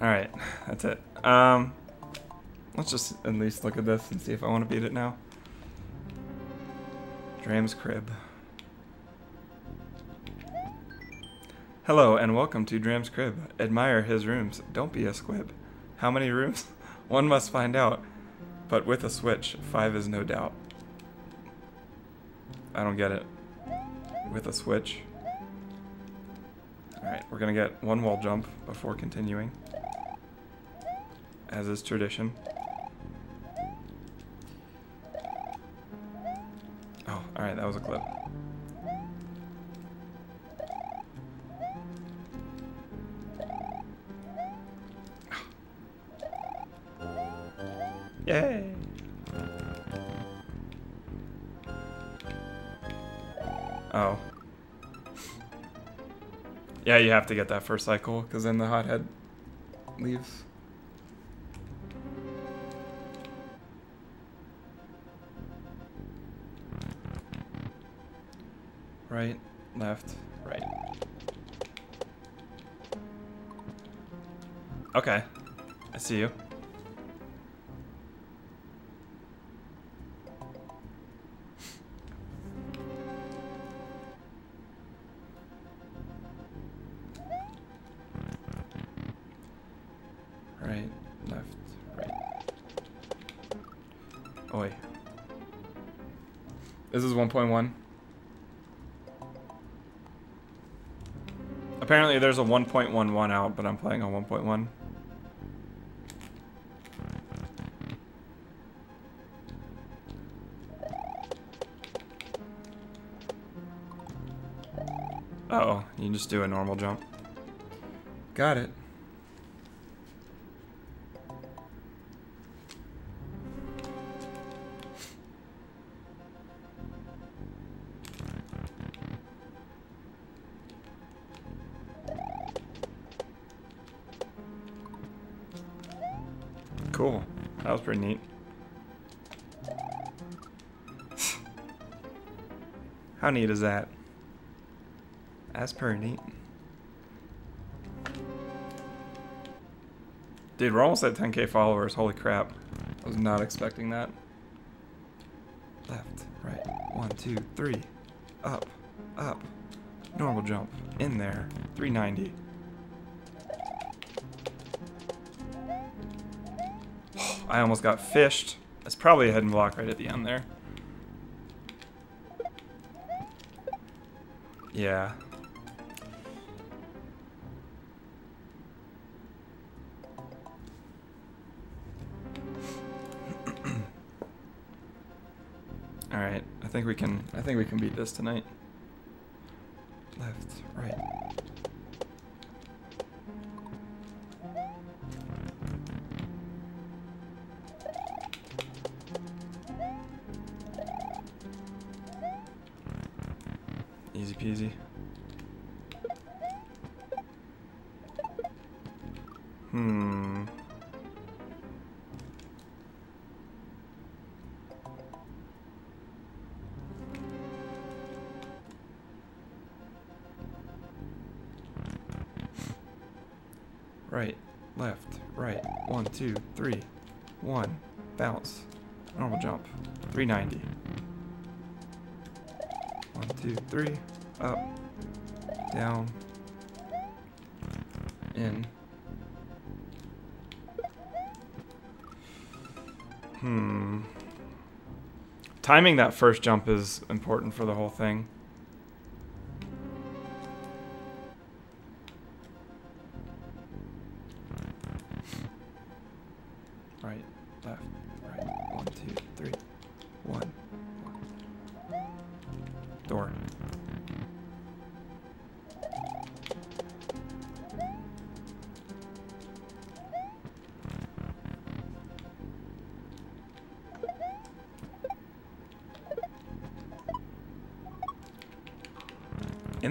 Alright, that's it. Um, let's just at least look at this and see if I want to beat it now. Dram's Crib. Hello and welcome to Dram's Crib. Admire his rooms. Don't be a squib. How many rooms? One must find out. But with a switch, five is no doubt. I don't get it. With a switch. Alright, we're gonna get one wall jump before continuing. As is tradition. Oh, alright, that was a clip. Yay! Oh. Yeah, you have to get that first cycle, because then the hothead leaves. Left, right. Okay. I see you. Right, left, right. Oi. This is 1.1. Apparently there's a 1.11 out, but I'm playing on 1.1. Uh oh, you can just do a normal jump. Got it. Was pretty neat. How neat is that? That's pretty neat. Dude, we're almost at 10k followers. Holy crap. I was not expecting that. Left, right. One, two, three. Up, up. Normal jump. In there. 390. I almost got fished. That's probably a hidden block right at the end there. Yeah. All right, I think we can. I think we can beat this tonight. Left, right. Hmm. Right, left, right. One, two, three. One. Bounce. Normal jump. 390. One, two, three. Up. Down. In. Hmm. Timing that first jump is important for the whole thing.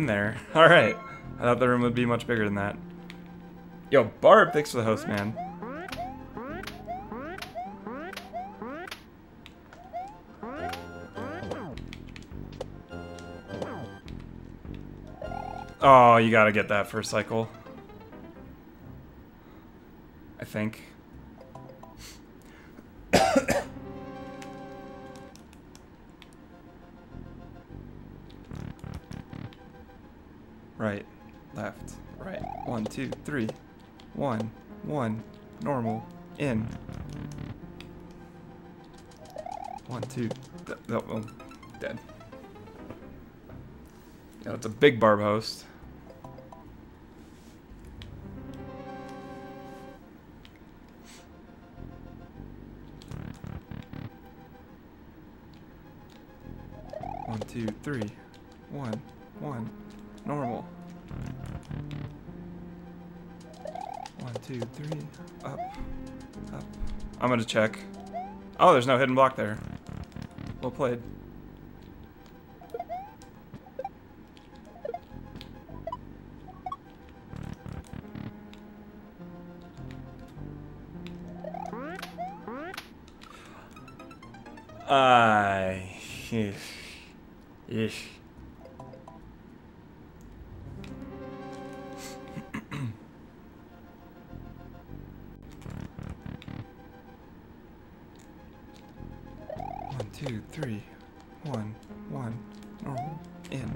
There. Alright. I thought the room would be much bigger than that. Yo, Barb, thanks for the host, man. Oh, you gotta get that first cycle. I think. Two, three. One, one, normal, in. One, two, th th oh, dead. Yeah, it's a big barb host. One, two, three. One, one, normal. One, two, three, up, up. I'm gonna check. Oh, there's no hidden block there. Well played. I. One, two, three. One, one, normal, in.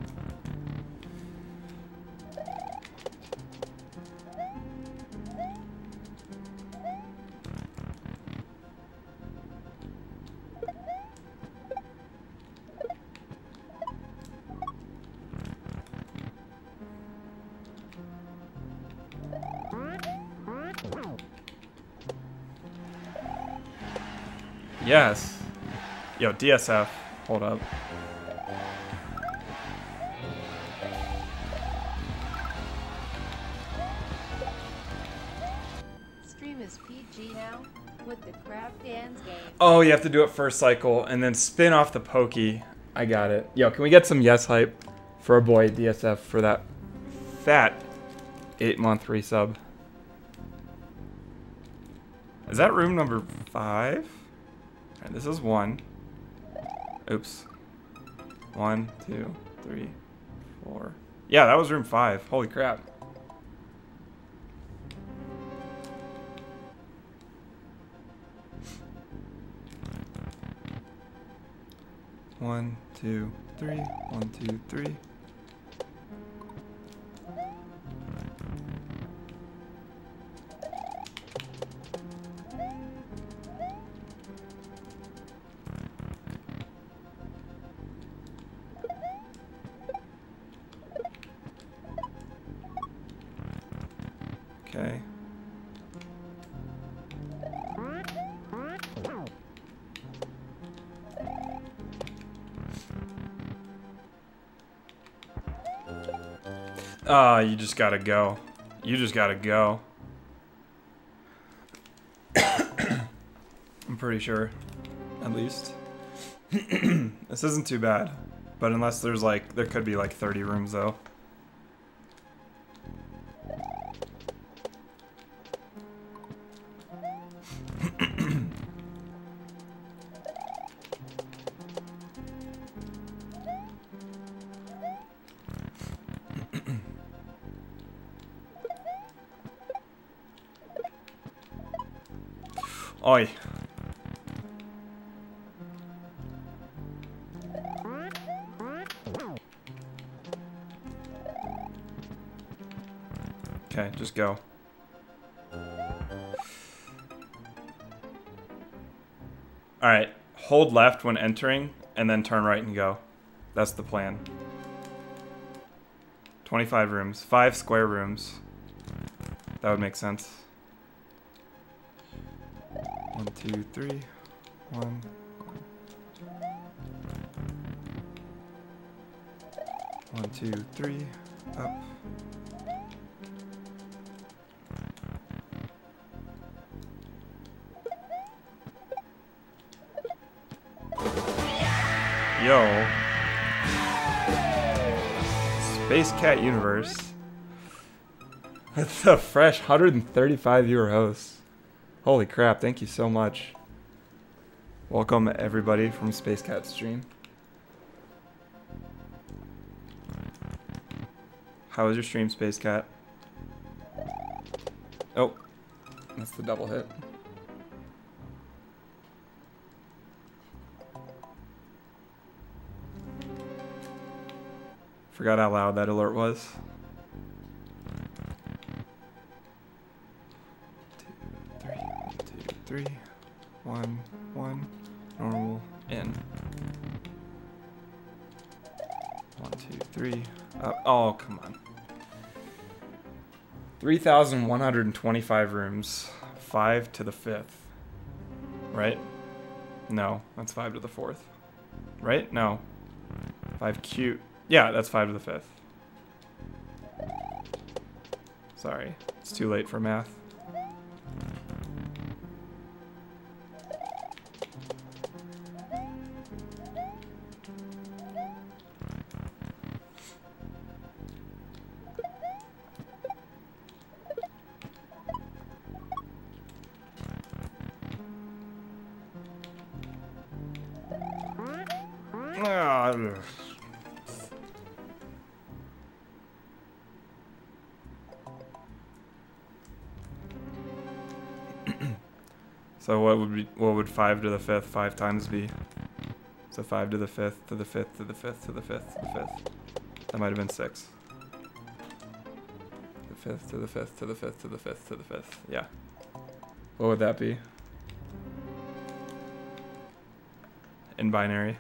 Yes. Yo, DSF. Hold up. Stream is PG now with the Crab Dance game. Oh, you have to do it first cycle and then spin off the pokey. I got it. Yo, can we get some yes hype for our boy DSF for that fat eight month resub? Is that room number five? Alright, this is one. Oops. One, two, three, four. Yeah, that was room five. Holy crap. One, two, three. One, two, three. Okay. Ah, you just gotta go. You just gotta go. I'm pretty sure. At least. this isn't too bad. But unless there's like, there could be like 30 rooms though. Oi. Okay, just go. Alright, hold left when entering, and then turn right and go. That's the plan. 25 rooms. 5 square rooms. That would make sense. One, two, three. One. One, two, three. Up. Yo. Space Cat Universe. With a fresh 135 viewer host. Holy crap, thank you so much. Welcome everybody from Space Cat Stream. How was your stream, Space Cat? Oh. That's the double hit. Forgot how loud that alert was. Three, one, one, normal, in. One, two, three. Oh, come on. 3,125 rooms. 5 to the 5th. Right? No, that's 5 to the 4th. Right? No. 5 cute. Yeah, that's 5 to the 5th. Sorry, it's too late for math. So what would be what would five to the fifth five times be? So five to the fifth to the fifth to the fifth to the fifth to the fifth. That might have been six. The fifth to the fifth to the fifth to the fifth to the fifth. Yeah. What would that be? In binary.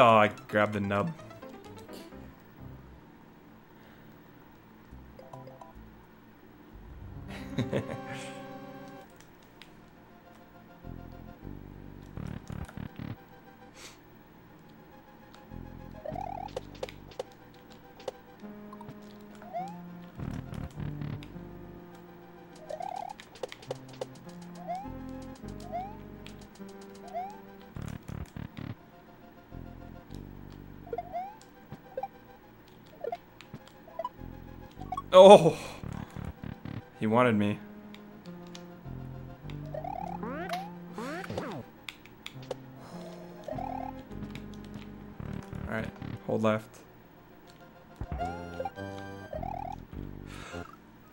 Oh, I grabbed the nub. Oh! He wanted me. Alright, hold left.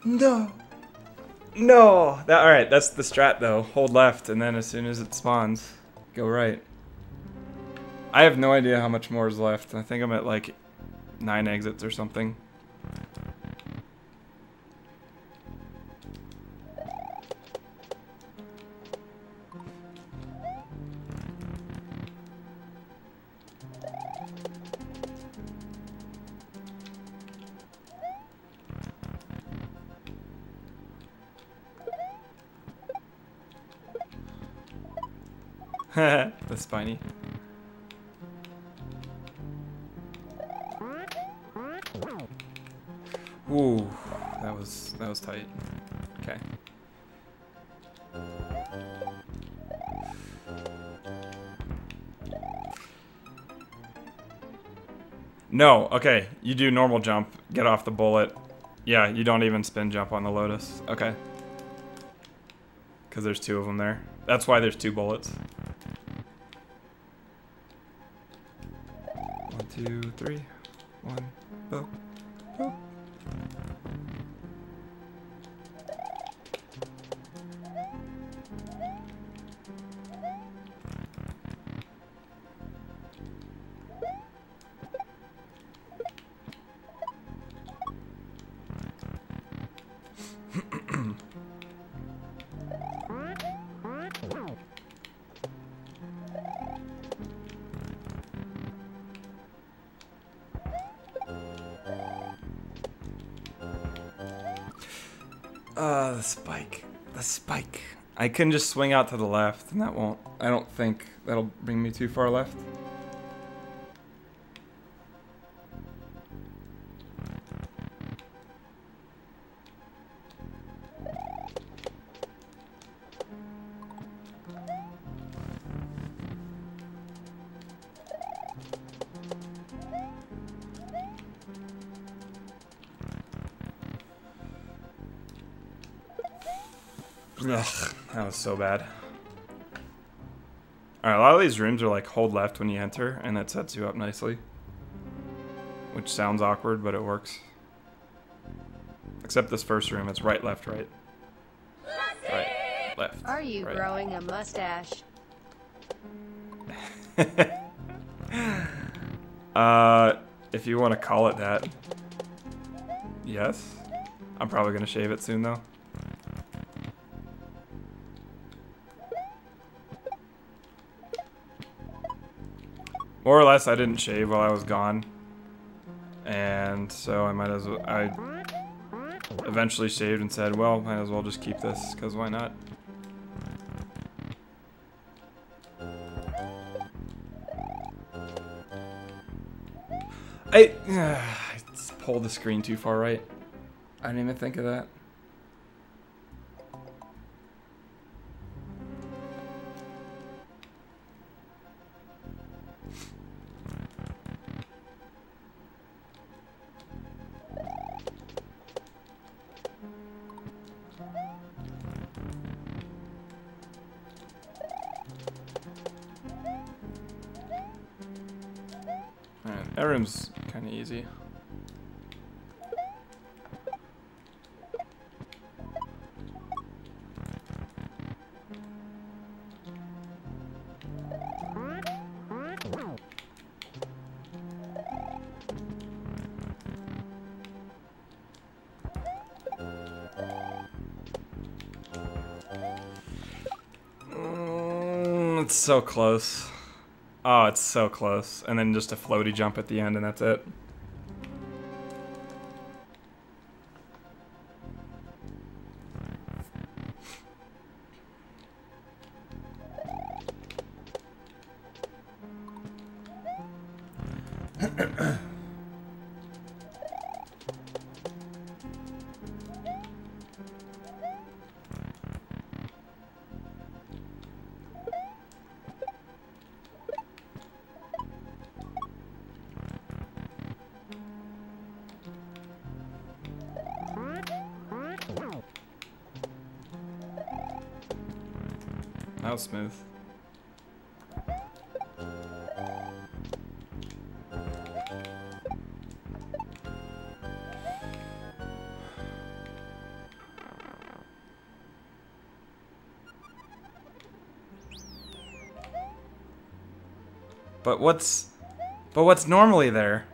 No! No! That alright, that's the strat though. Hold left, and then as soon as it spawns, go right. I have no idea how much more is left. I think I'm at like nine exits or something. Spiny. Ooh, that was that was tight. Okay. No, okay. You do normal jump, get off the bullet. Yeah, you don't even spin jump on the lotus. Okay. Because there's two of them there. That's why there's two bullets. Two, three. One, boop, Uh, the spike. The spike. I can just swing out to the left, and that won't... I don't think that'll bring me too far left. Ugh, that was so bad. Alright, a lot of these rooms are like hold left when you enter, and that sets you up nicely. Which sounds awkward, but it works. Except this first room, it's right, left, right. Right, left. Are you right. growing a mustache? uh, if you want to call it that. Yes. I'm probably going to shave it soon, though. More or less, I didn't shave while I was gone. And so I might as well... I eventually shaved and said, well, might as well just keep this, because why not? I, I pulled the screen too far right. I didn't even think of that. Alright, that room's kind of easy. Mm, it's so close. Oh, it's so close. And then just a floaty jump at the end, and that's it. That smooth. But what's... But what's normally there?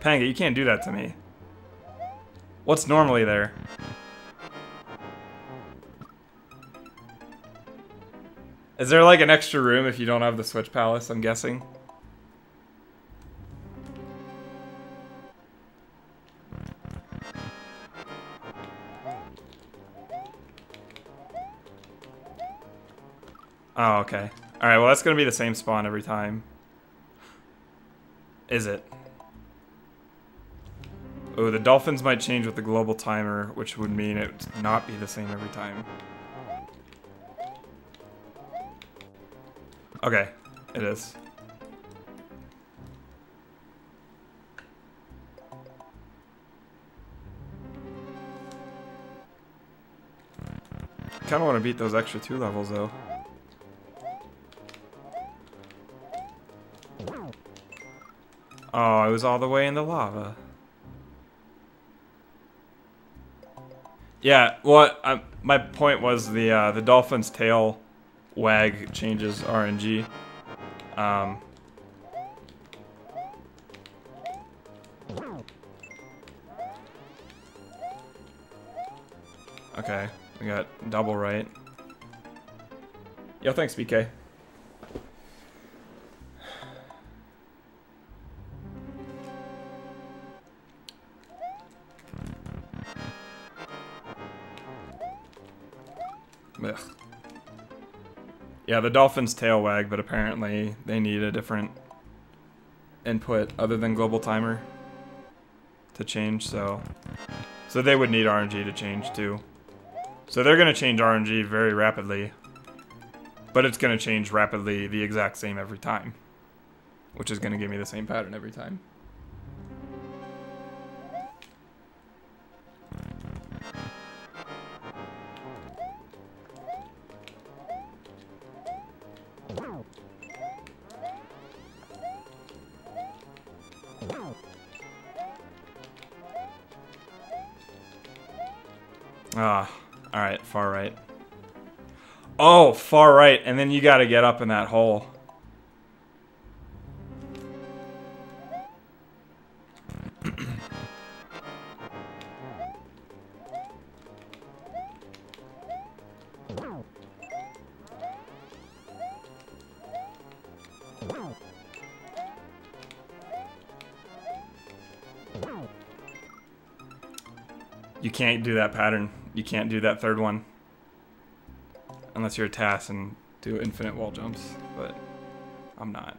Panga, you can't do that to me. What's normally there? Is there like an extra room if you don't have the Switch Palace, I'm guessing? Oh, okay. Alright, well that's gonna be the same spawn every time. Is it? Oh, the dolphins might change with the global timer, which would mean it would not be the same every time. Okay, it is. Kind of want to beat those extra two levels though. Oh, I was all the way in the lava. Yeah, well, my point was the uh, the dolphin's tail wag changes RNG. Um, okay, we got double right. Yo, thanks, BK. Yeah, the dolphin's tail wag, but apparently they need a different input other than global timer to change, so so they would need RNG to change too. So they're going to change RNG very rapidly, but it's going to change rapidly the exact same every time, which is going to give me the same pattern every time. Oh, far right, and then you got to get up in that hole. You can't do that pattern. You can't do that third one. Unless you're a TAS and do infinite wall jumps, but I'm not.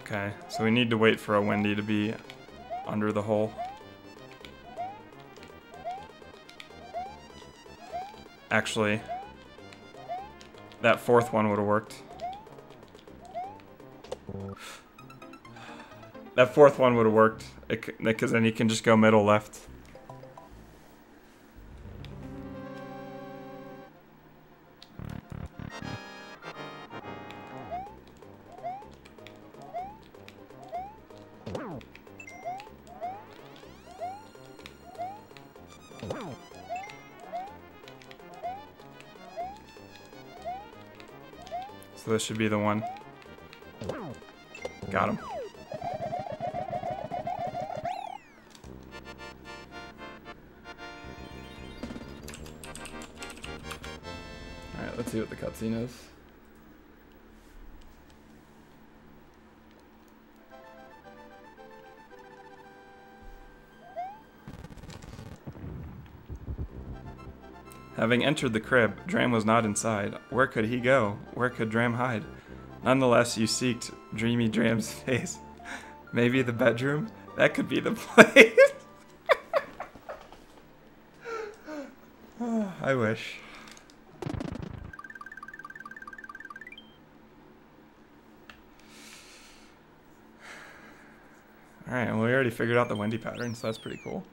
Okay, so we need to wait for a Wendy to be under the hole. Actually, that fourth one would have worked. That fourth one would have worked, because then you can just go middle left. So this should be the one. Got mm-hmm. him. Alright, let's see what the cutscene is. Having entered the crib, Dram was not inside. Where could he go? Where could Dram hide? Nonetheless, you seeked dreamy Dram's face. Maybe the bedroom? That could be the place. I wish. Alright, well we already figured out the Wendy pattern, so that's pretty cool.